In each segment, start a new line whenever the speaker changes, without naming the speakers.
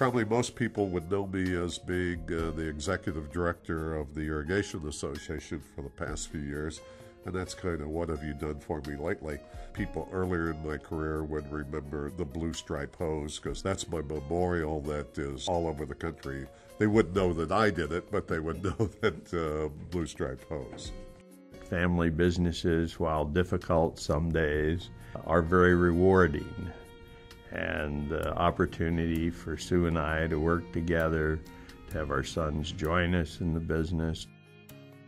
Probably most people would know me as being uh, the executive director of the Irrigation Association for the past few years, and that's kind of what have you done for me lately. People earlier in my career would remember the Blue Stripe hose because that's my memorial that is all over the country. They wouldn't know that I did it, but they would know that uh, Blue Stripe hose.
Family businesses, while difficult some days, are very rewarding and the opportunity for Sue and I to work together, to have our sons join us in the business,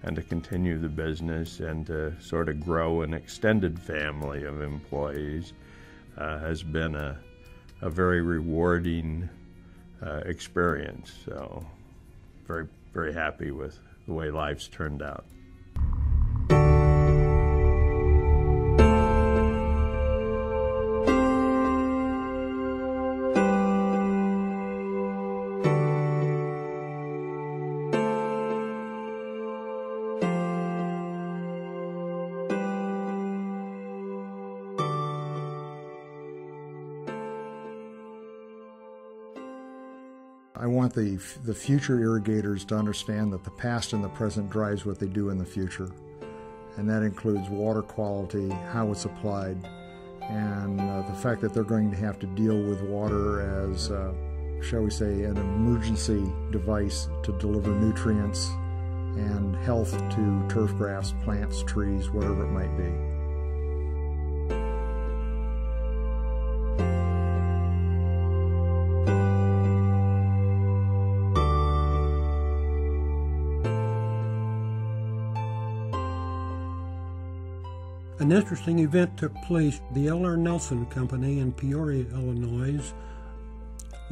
and to continue the business and to sort of grow an extended family of employees uh, has been a, a very rewarding uh, experience. So, very, very happy with the way life's turned out.
I want the, the future irrigators to understand that the past and the present drives what they do in the future. And that includes water quality, how it's applied, and uh, the fact that they're going to have to deal with water as, uh, shall we say, an emergency device to deliver nutrients and health to turf grass, plants, trees, whatever it might be.
An interesting event took place. The L.R. Nelson Company in Peoria, Illinois,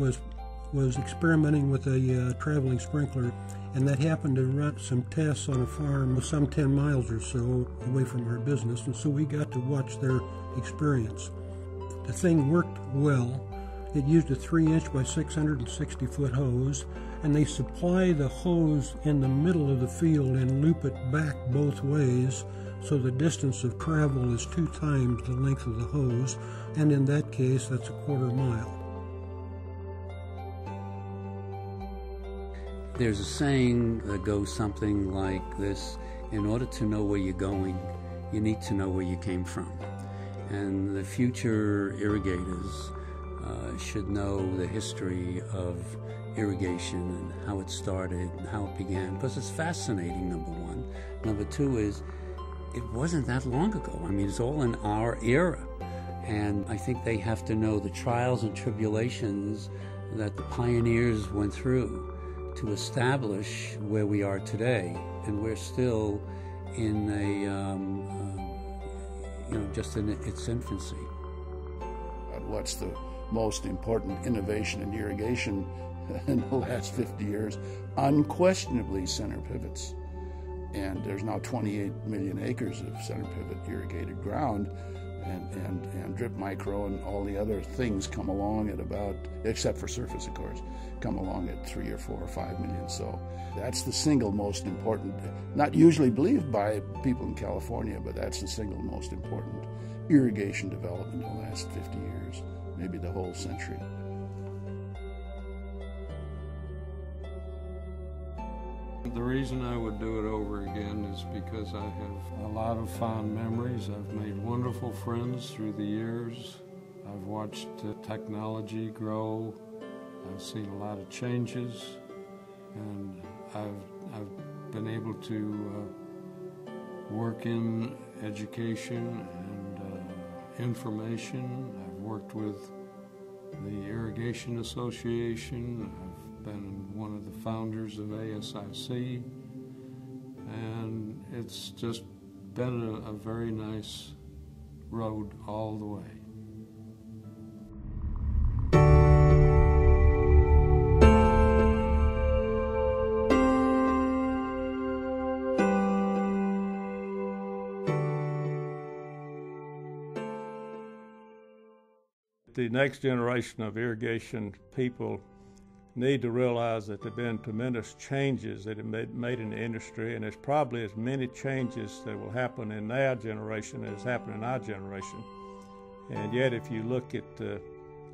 was was experimenting with a uh, traveling sprinkler, and that happened to run some tests on a farm some 10 miles or so away from our business, and so we got to watch their experience. The thing worked well. It used a 3 inch by 660 foot hose, and they supply the hose in the middle of the field and loop it back both ways so the distance of travel is two times the length of the hose, and in that case, that's a quarter mile.
There's a saying that goes something like this In order to know where you're going, you need to know where you came from. And the future irrigators uh, should know the history of irrigation and how it started and how it began because it's fascinating, number one. Number two is it wasn't that long ago. I mean, it's all in our era. And I think they have to know the trials and tribulations that the pioneers went through to establish where we are today. And we're still in a, um, um, you know, just in its infancy.
What's the most important innovation in irrigation in the last 50 years? Unquestionably, center pivots and there's now 28 million acres of center pivot irrigated ground and, and, and drip micro and all the other things come along at about except for surface of course come along at three or four or five million so that's the single most important not usually believed by people in california but that's the single most important irrigation development in the last 50 years maybe the whole century
The reason I would do it over again is because I have a lot of fond memories. I've made wonderful friends through the years. I've watched technology grow. I've seen a lot of changes, and I've, I've been able to uh, work in education uh, information. I've worked with the Irrigation Association. I've been one of the founders of ASIC, and it's just been a, a very nice road all the way.
The next generation of irrigation people need to realize that there have been tremendous changes that have made, made in the industry, and there's probably as many changes that will happen in their generation as happened in our generation. And yet, if you look at uh,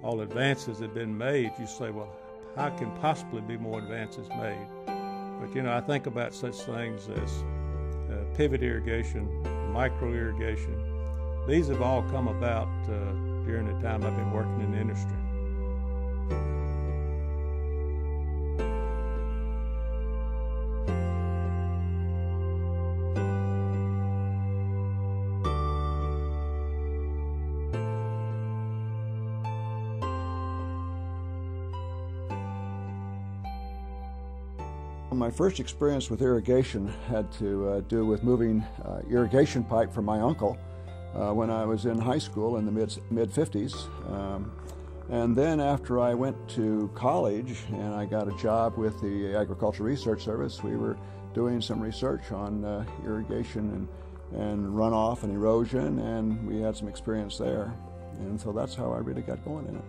all advances that have been made, you say, well, how can possibly be more advances made? But you know, I think about such things as uh, pivot irrigation, micro irrigation. These have all come about uh, during the time I've been working in the industry.
My first experience with irrigation had to uh, do with moving uh, irrigation pipe for my uncle uh, when I was in high school in the mid mid 50s. Um, and then after I went to college and I got a job with the Agricultural Research Service, we were doing some research on uh, irrigation and, and runoff and erosion, and we had some experience there. And so that's how I really got going in it.